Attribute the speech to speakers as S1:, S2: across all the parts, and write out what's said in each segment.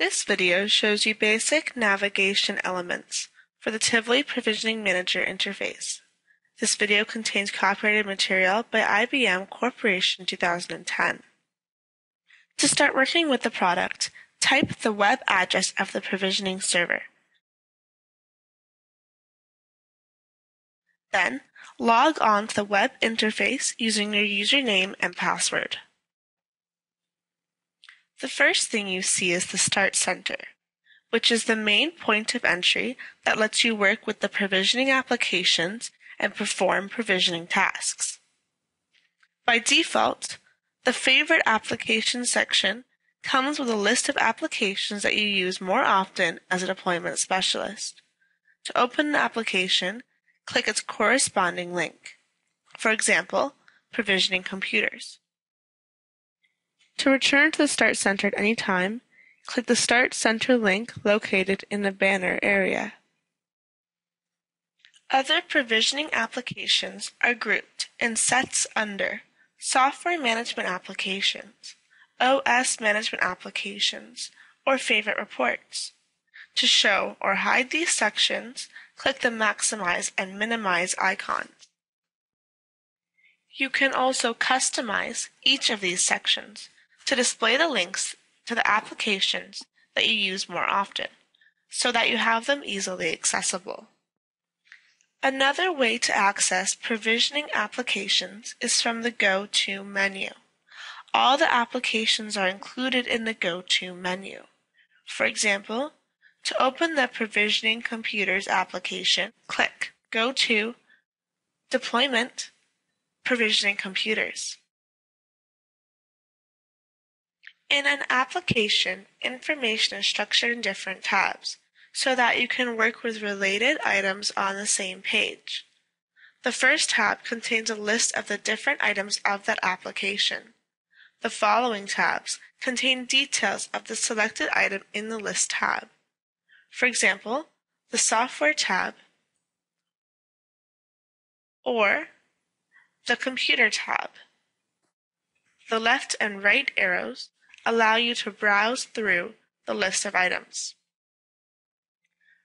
S1: This video shows you basic navigation elements for the Tivoli Provisioning Manager interface. This video contains copyrighted material by IBM Corporation 2010. To start working with the product, type the web address of the provisioning server. Then, log on to the web interface using your username and password. The first thing you see is the Start Center, which is the main point of entry that lets you work with the provisioning applications and perform provisioning tasks. By default, the Favorite Applications section comes with a list of applications that you use more often as a deployment specialist. To open an application, click its corresponding link. For example, provisioning computers. To return to the Start Center at any time, click the Start Center link located in the banner area. Other provisioning applications are grouped in sets under Software Management Applications, OS Management Applications, or Favorite Reports. To show or hide these sections, click the Maximize and Minimize icons. You can also customize each of these sections to display the links to the applications that you use more often, so that you have them easily accessible. Another way to access provisioning applications is from the Go To menu. All the applications are included in the Go To menu. For example, to open the Provisioning Computers application, click Go to Deployment Provisioning Computers. In an application, information is structured in different tabs so that you can work with related items on the same page. The first tab contains a list of the different items of that application. The following tabs contain details of the selected item in the list tab. For example, the Software tab or the Computer tab. The left and right arrows allow you to browse through the list of items.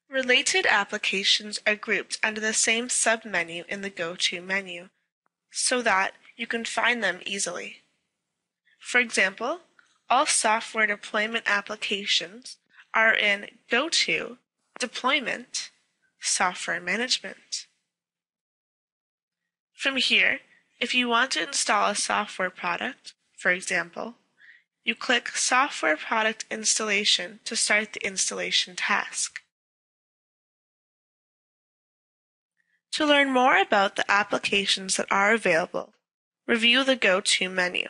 S1: Related applications are grouped under the same submenu in the Go To menu so that you can find them easily. For example, all software deployment applications are in Go To Deployment Software Management. From here, if you want to install a software product, for example, you click Software Product Installation to start the installation task. To learn more about the applications that are available, review the Go To menu.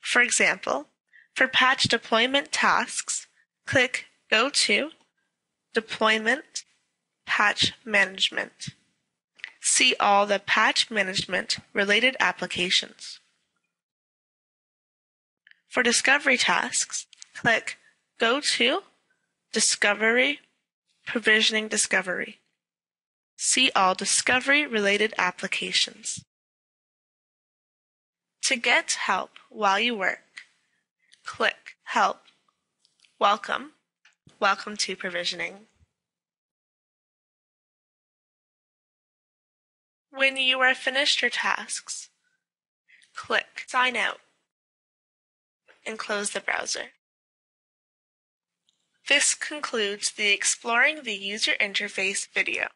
S1: For example, for patch deployment tasks, click Go to Deployment Patch Management. See all the patch management related applications. For discovery tasks, click Go to Discovery Provisioning Discovery. See all discovery-related applications. To get help while you work, click Help. Welcome. Welcome to provisioning. When you are finished your tasks, click Sign Out and close the browser. This concludes the Exploring the User Interface video.